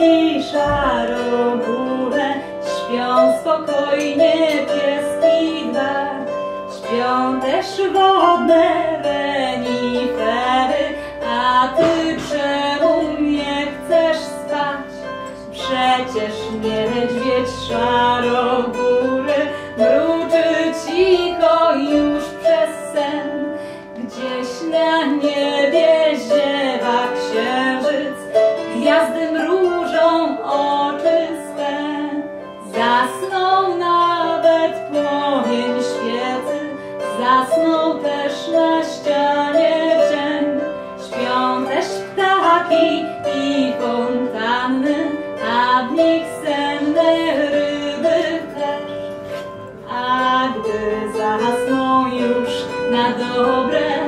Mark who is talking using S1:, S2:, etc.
S1: i szarogórę śpią spokojnie pieski dwa. Śpią też wodne renifery, a ty czemu nie chcesz spać? Przecież niedźwiedź szarogóry ptaki i fontanny, a w nich senne ryby też. A gdy zasną już na dole,